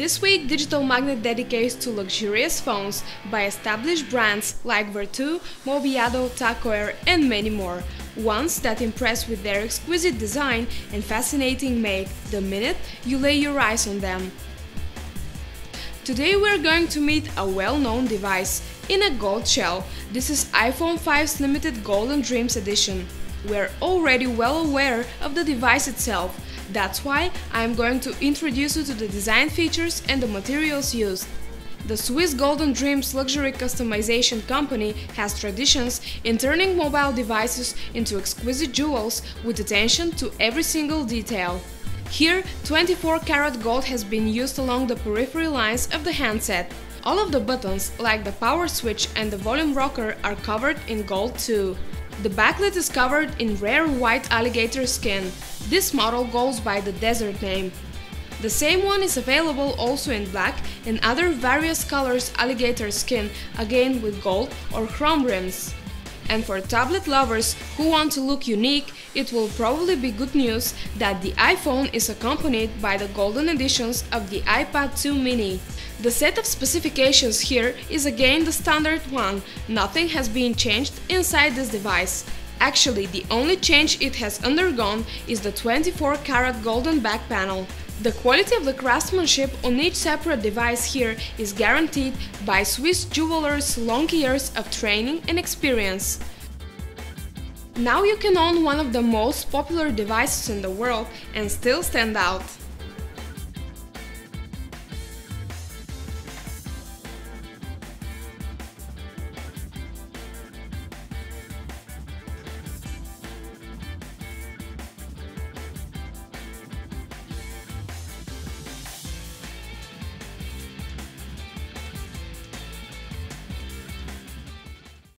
This week, Digital Magnet dedicates to luxurious phones by established brands like Vertu, Mobiado, Tag Heuer and many more. Ones that impress with their exquisite design and fascinating make the minute you lay your eyes on them. Today we're going to meet a well-known device in a gold shell. This is iPhone 5's limited Golden Dreams edition. We're already well aware of the device itself, that's why I'm going to introduce you to the design features and the materials used. The Swiss Golden Dreams luxury customization company has traditions in turning mobile devices into exquisite jewels with attention to every single detail. Here, 24 karat gold has been used along the periphery lines of the handset. All of the buttons, like the power switch and the volume rocker, are covered in gold too. The backlit is covered in rare white alligator skin. This model goes by the Desert name. The same one is available also in black and other various colors alligator skin, again with gold or chrome rims. And for tablet lovers who want to look unique, it will probably be good news that the iPhone is accompanied by the golden editions of the iPad 2 mini. The set of specifications here is again the standard one, nothing has been changed inside this device. Actually, the only change it has undergone is the 24 karat golden back panel. The quality of the craftsmanship on each separate device here is guaranteed by Swiss jewelers' long years of training and experience. Now you can own one of the most popular devices in the world and still stand out.